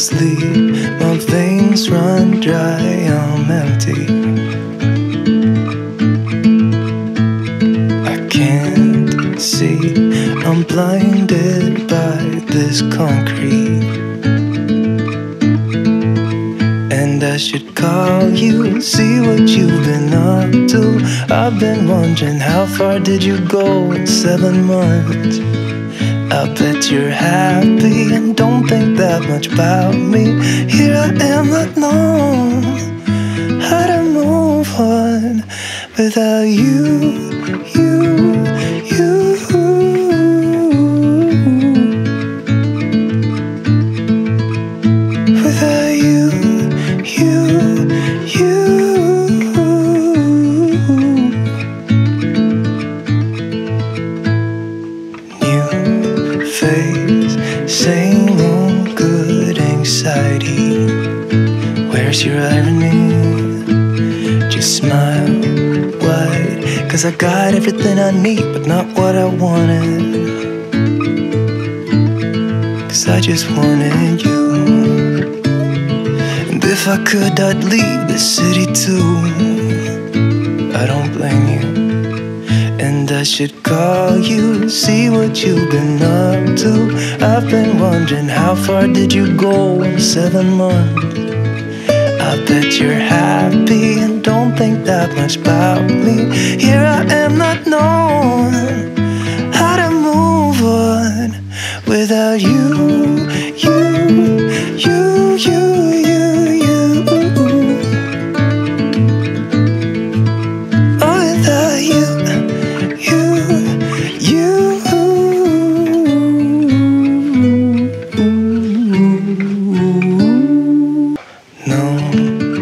sleep, my veins run dry, I'm empty. I can't see, I'm blinded by this concrete. And I should call you, see what you've been up to. I've been wondering how far did you go in seven months? I bet you're happy and don't think that much about me. Here I am, knowing how to move on without you, you. Phase, same old good anxiety. Where's your irony? Just smile wide, cause I got everything I need, but not what I wanted. Cause I just wanted you. And if I could, I'd leave the city too. I should call you, see what you've been up to. I've been wondering how far did you go in seven months? I bet you're happy and don't think that much about me. Here I am, not knowing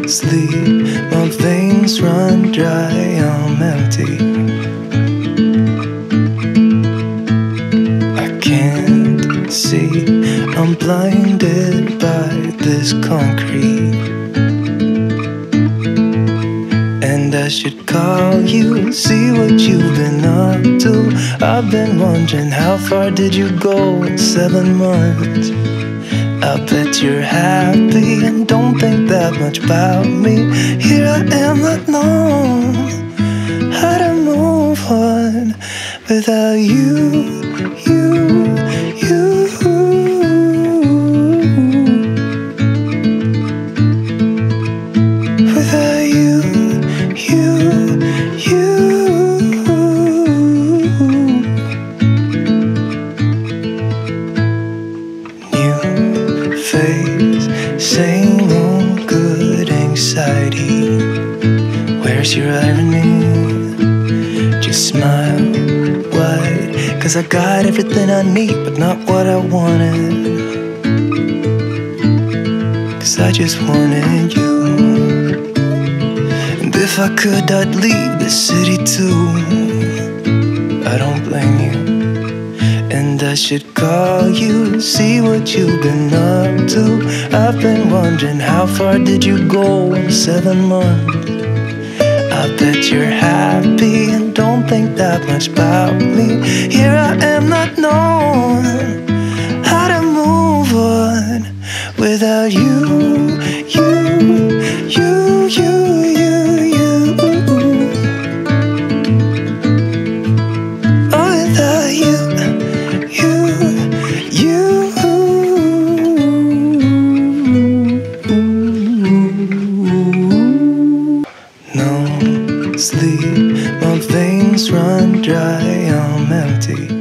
sleep, my veins run dry, I'm empty. I can't see, I'm blinded by this concrete. And I should call you, see what you've been up to. I've been wondering how far did you go in seven months? I bet you're happy and don't think that much about me. Here I am, not knowing how to move on without you, you. Where's your irony? Just smile wide, cause I got everything I need, but not what I wanted. Cause I just wanted you. And if I could, I'd leave the city too. I don't blame you. And I should call you, see what you've been up to. I've been wondering how far did you go in seven months? I bet you're happy and don't think that much about me. Here I am, not knowing how to move on without you, you, sleep, my veins run dry, I'm empty.